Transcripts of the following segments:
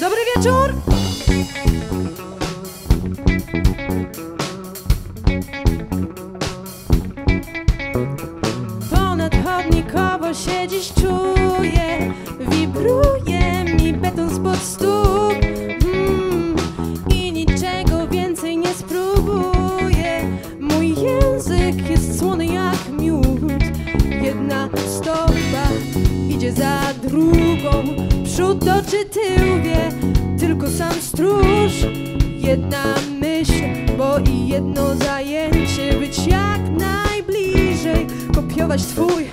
Dobry wieczór! Ponad chodnikowo się dziś czuję. Wibruje mi beton spod stóp. Mm, I niczego więcej nie spróbuję. Mój język jest słony jak miód. Jedna stopa idzie za Przód czy wie tylko sam stróż. Jedna myśl, bo i jedno zajęcie. Być jak najbliżej, kopiować twój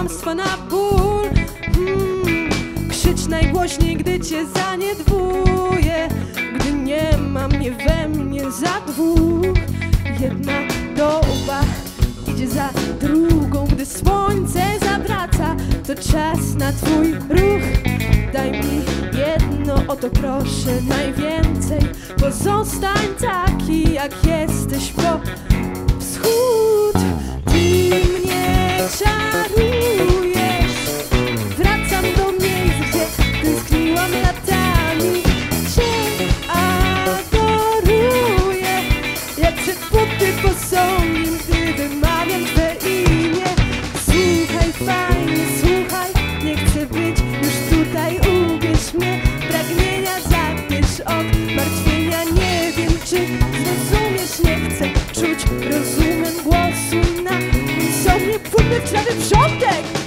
kłamstwa na ból. Mm, Krzycz najgłośniej, gdy cię zaniedbuję Gdy nie ma mnie we mnie za dwóch Jedna doba idzie za drugą. Gdy słońce zawraca, to czas na twój ruch. Daj mi jedno, o to proszę najwięcej Pozostań taki, jak jesteś po Job